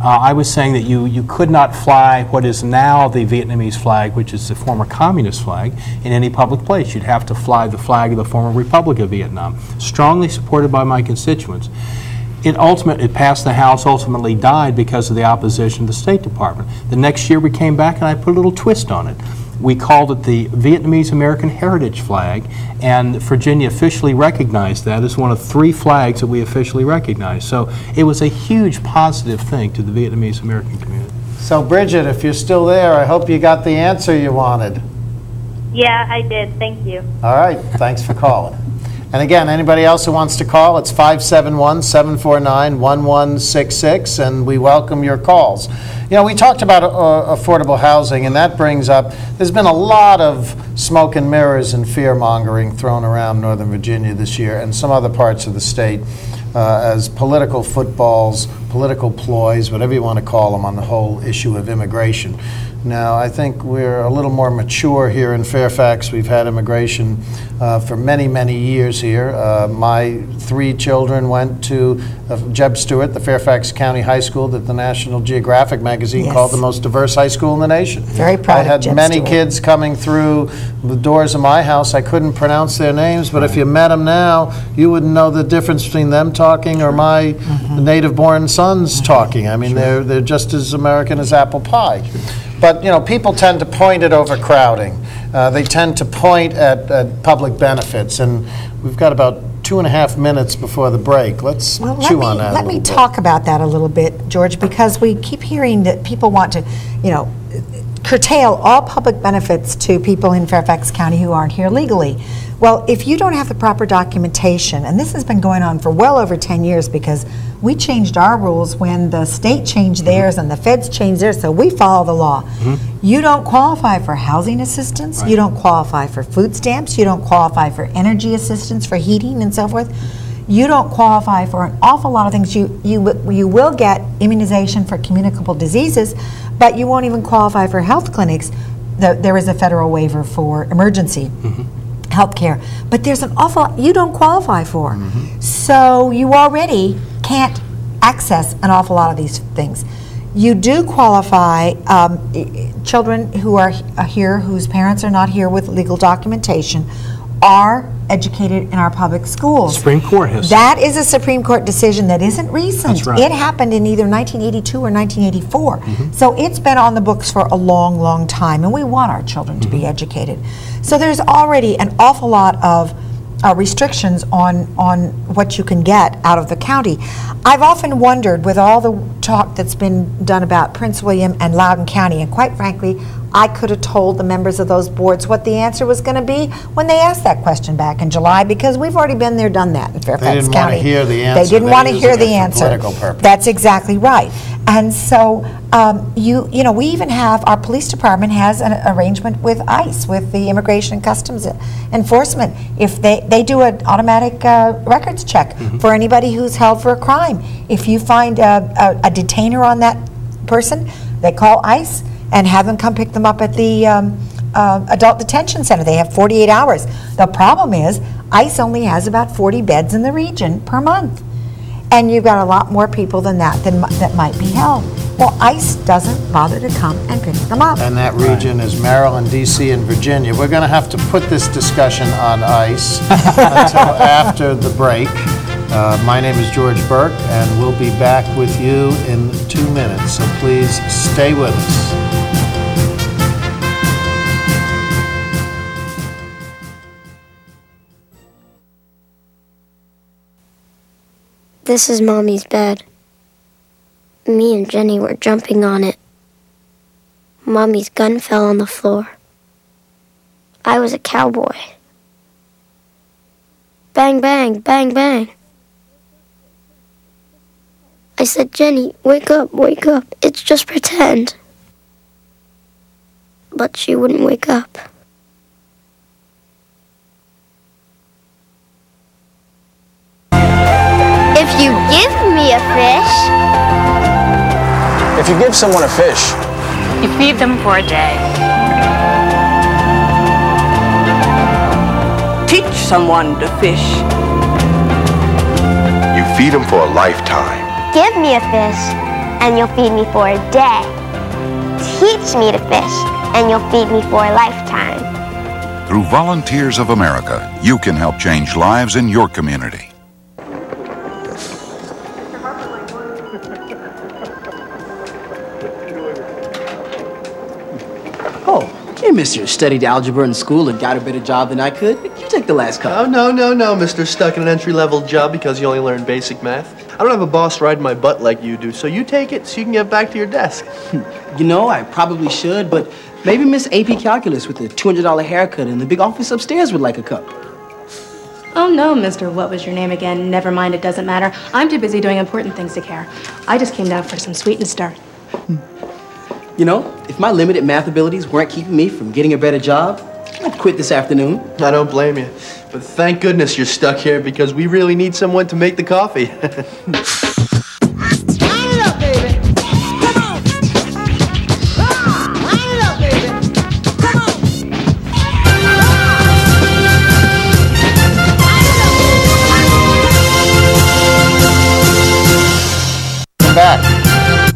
uh, I was saying that you, you could not fly what is now the Vietnamese flag, which is the former communist flag, in any public place. You'd have to fly the flag of the former Republic of Vietnam. Strongly supported by my constituents. It ultimately it passed the House, ultimately died because of the opposition of the State Department. The next year we came back and I put a little twist on it. We called it the Vietnamese American Heritage Flag, and Virginia officially recognized that as one of three flags that we officially recognized. So it was a huge positive thing to the Vietnamese American community. So, Bridget, if you're still there, I hope you got the answer you wanted. Yeah, I did. Thank you. All right, thanks for calling. And again, anybody else who wants to call, it's 571-749-1166, and we welcome your calls. You know, we talked about uh, affordable housing, and that brings up, there's been a lot of smoke and mirrors and fear-mongering thrown around Northern Virginia this year and some other parts of the state uh, as political footballs, political ploys, whatever you want to call them, on the whole issue of immigration. Now, I think we're a little more mature here in Fairfax. We've had immigration uh, for many, many years here. Uh, my three children went to uh, Jeb Stuart, the Fairfax County High School that the National Geographic magazine Yes. called the most diverse high school in the nation. Very proud I had many Stuart. kids coming through the doors of my house. I couldn't pronounce their names, but if you met them now, you wouldn't know the difference between them talking or my Mm-hmm. native-born sons talking. I mean, they're, they're just as American as apple pie. But, you know, people tend to point at overcrowding. Uh, They tend to point at, at public benefits, and we've got about two and a half minutes before the break. Let's Well, let chew me, on that let me bit. talk about that a little bit, George, because we keep hearing that people want to, you know, curtail all public benefits to people in Fairfax County who aren't here legally. Well, if you don't have the proper documentation, and this has been going on for well over 10 years because we changed our rules when the state changed mm-hmm. theirs and the feds changed theirs, so we follow the law. Mm-hmm. You don't qualify for housing assistance, you don't qualify for food stamps, you don't qualify for energy assistance for heating and so forth. You don't qualify for an awful lot of things. You, you, you will get immunization for communicable diseases, but you won't even qualify for health clinics. The- There is a federal waiver for emergency health care, but there's an awful, you don't qualify for. So you already can't access an awful lot of these things. You do qualify, um, children who are here, whose parents are not here with legal documentation, are educated in our public schools. Supreme Court has. That is a Supreme Court decision that isn't recent. That's right. It happened in either 1982 or 1984. So it's been on the books for a long, long time, and we want our children to be educated. So there's already an awful lot of uh, restrictions on, on what you can get out of the county. I've often wondered, with all the talk that's been done about Prince William and Loudoun County, and quite frankly, I could have told the members of those boards what the answer was going to be when they asked that question back in July, because we've already been there, done that in Fairfax County. They didn't County. wanna hear the answer. They didn't want to hear the answer. political purposes. That's exactly right. And so, um, you, you know, we even have, our police department has an arrangement with ICE, with the Immigration and Customs Enforcement. If they, they do an automatic uh, records check Mm-hmm. for anybody who's held for a crime. If you find a, a a detainer on that person, they call ICE and have them come pick them up at the um, uh, adult detention center. They have 48 hours. The problem is, ICE only has about 40 beds in the region per month. And you've got a lot more people than that than, that might be held. Well, ICE doesn't bother to come and pick them up. And that region is Maryland, DC, and Virginia. We're going to have to put this discussion on ice until after the break. Uh, My name is George Burke, and we'll be back with you in two minutes, so please stay with us. This is Mommy's bed. Me and Jenny were jumping on it. Mommy's gun fell on the floor. I was a cowboy. Bang, bang, bang, bang. I said, Jenny, wake up, wake up. It's just pretend. But she wouldn't wake up. If you give me a fish, If you give someone a fish, You feed them for a day. Teach someone to fish. You feed them for a lifetime. Give me a fish, and you'll feed me for a day. Teach me to fish, and you'll feed me for a lifetime. Through Volunteers of America, you can help change lives in your community. Oh, hey, mister, studied algebra in school and got a better job than I could. You take the last cup. Oh, no, no, no, mister. Stuck in an entry level job because you only learn basic math. I don't have a boss riding my butt like you do, so you take it so you can get back to your desk. Hmm. You know, I probably should, but maybe Miss AP Calculus with the $200 haircut in the big office upstairs would like a cup. Oh no, Mr. What was your name again? Never mind, it doesn't matter. I'm too busy doing important things to care. I just came down for some sweet and start. Hmm. You know, if my limited math abilities weren't keeping me from getting a better job, I'd quit this afternoon. I don't blame you. But thank goodness you're stuck here because we really need someone to make the coffee. Come back.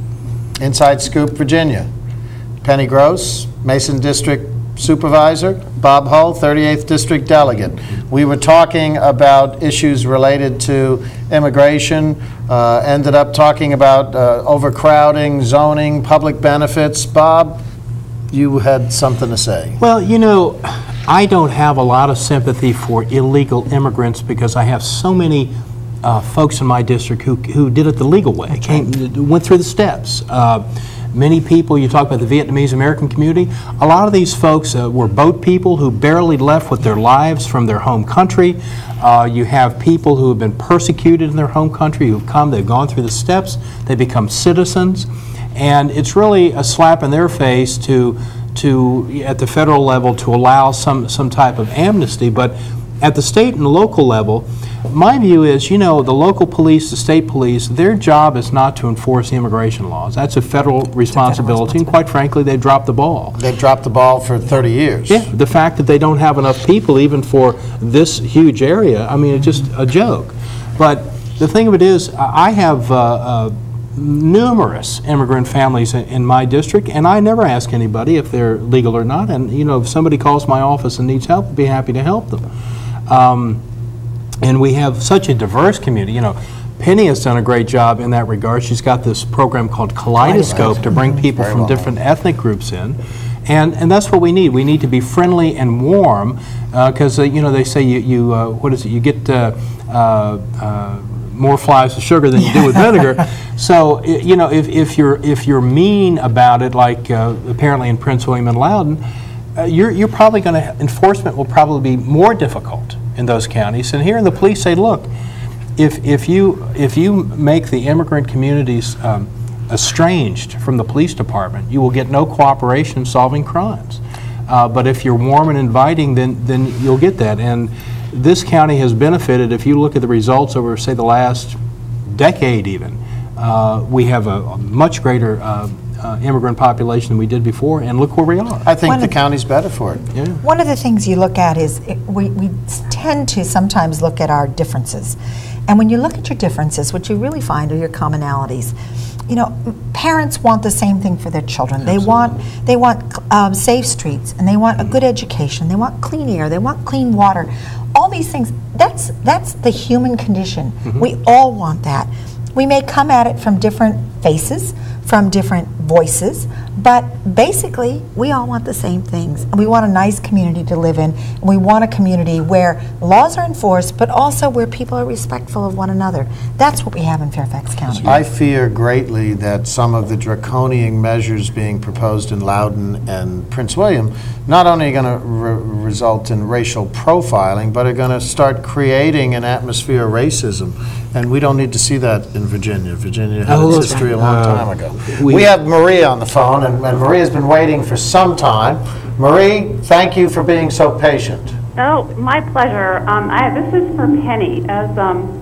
Inside Scoop, Virginia. Penny Gross, Mason District Supervisor, Bob Hull, 38th District Delegate. We were talking about issues related to immigration, uh, ended up talking about uh, overcrowding, zoning, public benefits. Bob, you had something to say. Well, you know, I don't have a lot of sympathy for illegal immigrants because I have so many uh, folks in my district who, who did it the legal way, came, went through the steps. Uh, many people, you talk about the Vietnamese American community, a lot of these folks uh, were boat people who barely left with their lives from their home country. Uh, you have people who have been persecuted in their home country who've come, they've gone through the steps, they become citizens, and it's really a slap in their face to, to at the federal level, to allow some, some type of amnesty. But at the state and local level, my view is, you know, the local police, the state police, their job is not to enforce the immigration laws. That's a federal responsibility, and quite frankly, they dropped the ball. They've dropped the ball for 30 years. Yeah, the fact that they don't have enough people even for this huge area, I mean, it's just a joke. But the thing of it is, I have uh, uh, numerous immigrant families in, in my district, and I never ask anybody if they're legal or not. And, you know, if somebody calls my office and needs help, I'd be happy to help them. Um, and we have such a diverse community. You know, Penny has done a great job in that regard. She's got this program called Kaleidoscope to bring people from different ethnic groups in. And, and that's what we need. We need to be friendly and warm because, uh, uh, you know, they say you, you uh, what is it, you get uh, uh, uh, more flies with sugar than you do with vinegar. So, you know, if, if, you're, if you're mean about it, like apparently in Prince William and Loudoun, you're, you're probably going to, enforcement will probably be more difficult in those counties. And here in the police say, look, if, if, you, if you make the immigrant communities um, estranged from the police department, you will get no cooperation in solving crimes. Uh, but if you're warm and inviting, then, then you'll get that. And this county has benefited, if you look at the results over, say, the last decade even, uh, we have a, a much greater uh, uh, immigrant population than we did before, and look where we are. I think the county's better for it. Yeah. One of the things you look at is it, we, we tend to sometimes look at our differences. And when you look at your differences, what you really find are your commonalities. You know, parents want the same thing for their children. They want they want um, safe streets, and they want a good education. They want clean air. They want clean water. All these things. That's that's the human condition. Mm-hmm. We all want that. We may come at it from different faces, from different voices, but basically, we all want the same things. We want a nice community to live in, and we want a community where laws are enforced, but also where people are respectful of one another. That's what we have in Fairfax County. I fear greatly that some of the draconian measures being proposed in Loudoun and Prince William not only are going to re result in racial profiling, but are going to start creating an atmosphere of racism. And we don't need to see that in Virginia. Virginia had Oh, its history a long uh, time ago. we- We have Maria on the phone, and and Maria's been waiting for some time. Marie, thank you for being so patient. Oh, my pleasure. Um, I, this is for Penny. As um,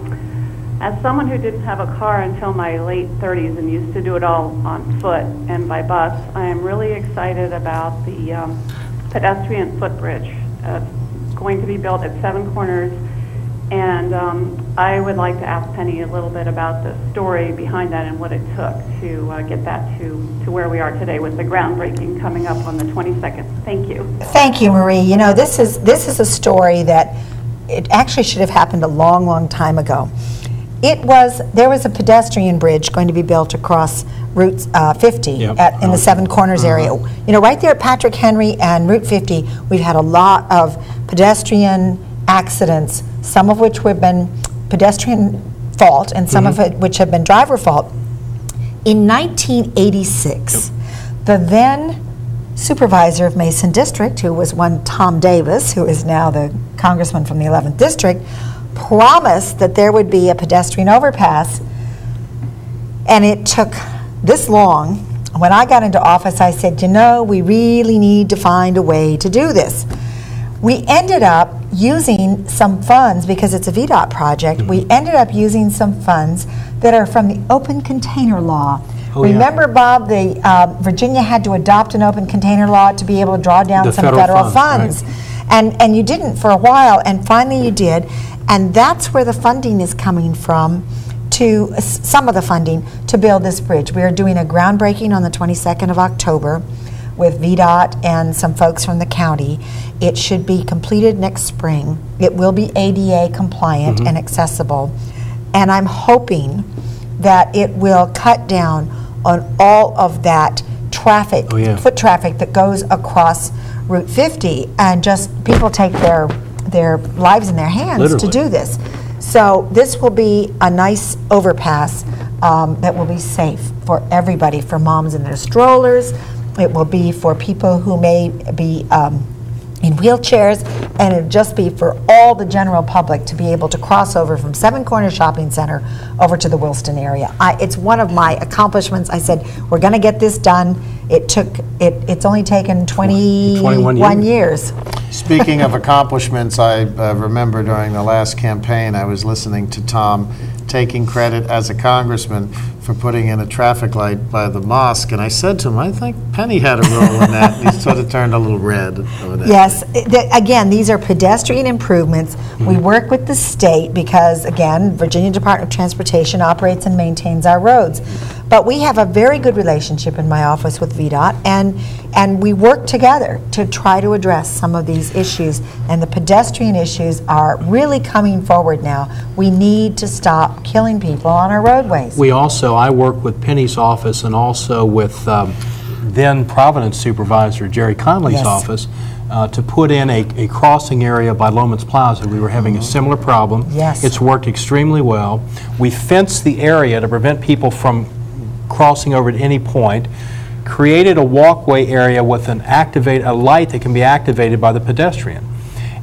As someone who didn't have a car until my late 30s and used to do it all on foot and by bus, I am really excited about the um, pedestrian footbridge uh, going to be built at Seven Corners. And um, I would like to ask Penny a little bit about the story behind that and what it took to uh, get that to, to where we are today with the groundbreaking coming up on the 22nd. Thank you. Thank you, Marie. You know, this is, this is a story that it actually should have happened a long, long time ago. It was, there was a pedestrian bridge going to be built across Route uh, 50 Yep. at, in the Seven Corners area. You know, right there at Patrick Henry and Route 50, we've had a lot of pedestrian accidents, some of which have been pedestrian fault and some of mm-hmm. it which have been driver fault. In 1986, the then supervisor of Mason District, who was one Tom Davis, who is now the congressman from the 11th District, promised that there would be a pedestrian overpass. And it took this long. When I got into office, I said, you know, we really need to find a way to do this. We ended up using some funds, because it's a VDOT project, we ended up using some funds that are from the open container law. Oh, yeah. Remember, Bob, the, uh, Virginia had to adopt an open container law to be able to draw down The some federal federal funds, funds. And, and you didn't for a while, and finally you did. And that's where the funding is coming from to, s- some of the funding, to build this bridge. We are doing a groundbreaking on the 22nd of October with VDOT and some folks from the county. It should be completed next spring. It will be ADA compliant Mhm. and accessible. And I'm hoping that it will cut down on all of that traffic, Oh, yeah. foot traffic that goes across Route 50, and just people take their, their lives in their hands to do this. So this will be a nice overpass um, that will be safe for everybody, for moms and their strollers. It will be for people who may be um, in wheelchairs, and it'll just be for all the general public to be able to cross over from Seven Corners Shopping Center over to the Willston area. I, it's one of my accomplishments. I said, we're going to get this done. It took, it, it's only taken 21 21 years. Speaking of accomplishments, I uh, remember during the last campaign, I was listening to Tom taking credit as a congressman for putting in a traffic light by the mosque, and I said to him, I think Penny had a role in that, and he sort of turned a little red. Yes, i- th- again, these are pedestrian improvements. We mm-hmm. work with the state because, again, Virginia Department of Transportation operates and maintains our roads. But we have a very good relationship in my office with VDOT, and, and we work together to try to address some of these issues. And the pedestrian issues are really coming forward now. We need to stop killing people on our roadways. We also, I work with Penny's office and also with um, then Providence Supervisor Gerry Connolly's Yes. office uh, to put in a a crossing area by Loehmann's Plaza. We were having a similar problem. Yes. It's worked extremely well. We fenced the area to prevent people from crossing over at any point, created a walkway area with an activate, a light that can be activated by the pedestrian.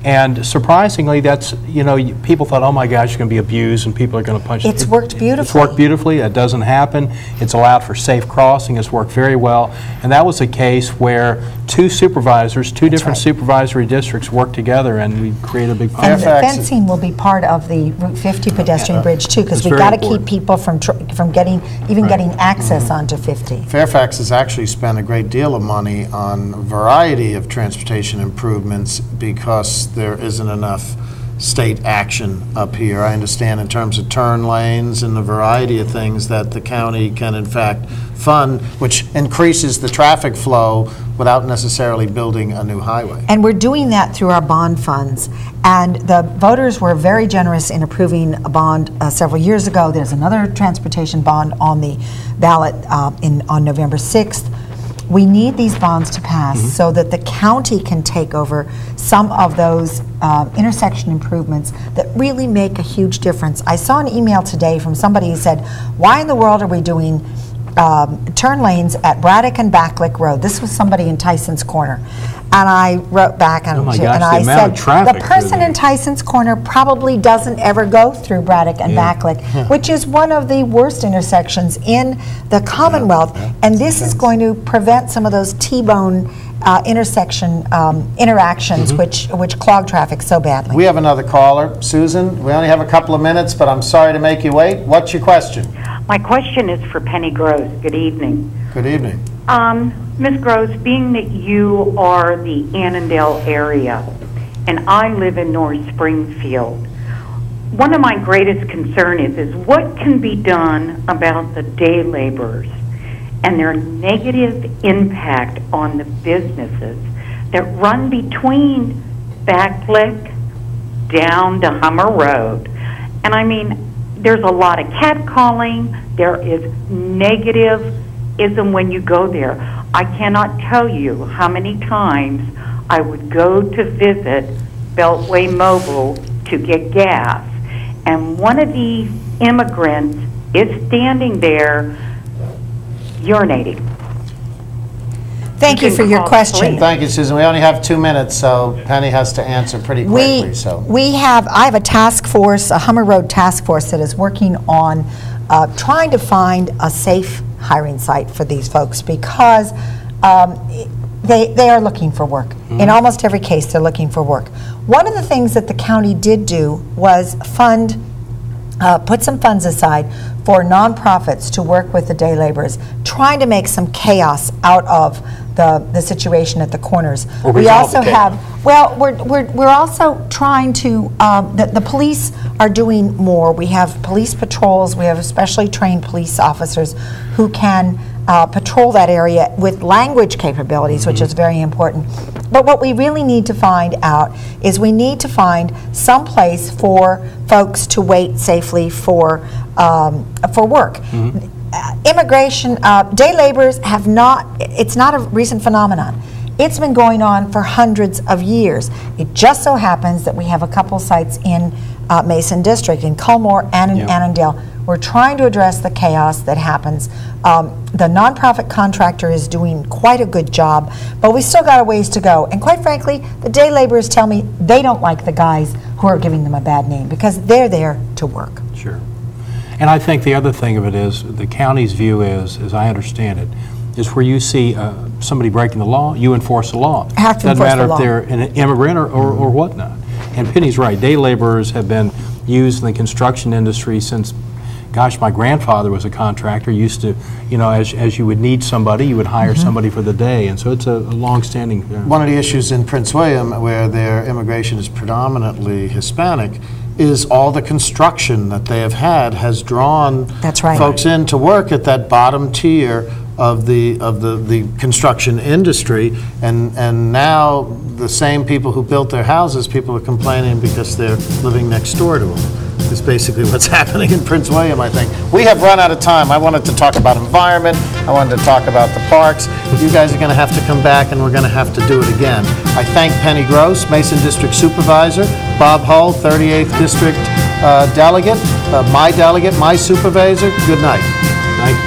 And surprisingly, that's, you know, you- people thought, oh my gosh, you're going to be abused and people are going to punch. It's It- worked It's beautifully. worked beautifully. It doesn't happen. It's allowed for safe crossing. It's worked very well. And that was a case where two supervisors, two different right. supervisory districts worked together and we created a big. And the Fairfax- fencing will be part of the Route 50 pedestrian bridge too, because It's we very got to keep important. people from, tr- from getting, even getting access mm-hmm. onto 50. Fairfax has actually spent a great deal of money on a variety of transportation improvements because there isn't enough state action up here. I understand in terms of turn lanes and the variety of things that the county can in fact fund, which increases the traffic flow without necessarily building a new highway. And we're doing that through our bond funds. And the voters were very generous in approving a bond uh, several years ago. There's another transportation bond on the ballot uh, in, on November 6th. We need these bonds to pass so that the county can take over some of those uh, intersection improvements that really make a huge difference. I saw an email today from somebody who said, why in the world are we doing um, turn lanes at Braddock and Backlick Road. This was somebody in Tyson's Corner. And I wrote back and Oh my and the I said, traffic the through person in Tyson's Corner probably doesn't ever go through Braddock and Yeah. Backlick, Yeah. which is one of the worst intersections in the Commonwealth. And this is going to prevent some of those T-bone uh, intersection um, interactions, Mm-hmm. which which clog traffic so badly. We have another caller. Susan, we only have a couple of minutes, but I'm sorry to make you wait. What's your question? My question is for Penny Gross. Good evening. Good evening. Um, Ms. Gross, being that you are the Annandale area and I live in North Springfield, one of my greatest concern is, is what can be done about the day laborers and their negative impact on the businesses that run between Backlick down to Hummer Road. And I mean, there's a lot of catcalling. There is negativism when you go there. I cannot tell you how many times I would go to visit Beltway Mobile to get gas, and one of these immigrants is standing there urinating. Thank you can for your question. police. Thank you, Susan. We only have two minutes, so Penny has to answer pretty We, quickly, so. we have, I have a task force, a Hummer Road task force that is working on uh, trying to find a safe hiring site for these folks because um, they, they are looking for work. In almost every case, they're looking for work. One of the things that the county did do was fund uh, put some funds aside for nonprofits to work with the day laborers, trying to make some chaos out of the, the situation at the corners. We also have, well, we're, we're, we're also trying to, um, the, the police are doing more. We have police patrols, we have specially trained police officers who can uh, patrol that area with language capabilities, which is very important. But what we really need to find out is we need to find some place for folks to wait safely for, um, for work. Uh, Immigration, uh, day laborers have not, it's not a recent phenomenon. It's been going on for hundreds of years. It just so happens that we have a couple sites in uh, Mason District, in Culmore and in Yeah. Annandale. We're trying to address the chaos that happens. Um, The nonprofit contractor is doing quite a good job, but we still got a ways to go. And quite frankly, the day laborers tell me they don't like the guys who are giving them a bad name because they're there to work. Sure. And I think the other thing of it is, the county's view is, as I understand it, is where you see uh, somebody breaking the law, you enforce the law. Have to enforce the Doesn't matter law. if they're an immigrant or, or or whatnot. And Penny's right, day laborers have been used in the construction industry since, gosh, my grandfather was a contractor, used to, you know, as, as you would need somebody, you would hire Mm-hmm. somebody for the day, and so it's a a longstanding. uh, One of the issues in Prince William, where their immigration is predominantly Hispanic, is all the construction that they have had has drawn That's right. folks in to work at that bottom tier of the, of the, the construction industry. And, and now, the same people who built their houses, people are complaining because they're living next door to them. Is basically what's happening in Prince William, I think. We have run out of time. I wanted to talk about environment, I wanted to talk about the parks. You guys are going to have to come back, and we're going to have to do it again. I thank Penny Gross, Mason District Supervisor, Bob Hull, 38th District uh, Delegate, uh, my delegate, my supervisor. Good night.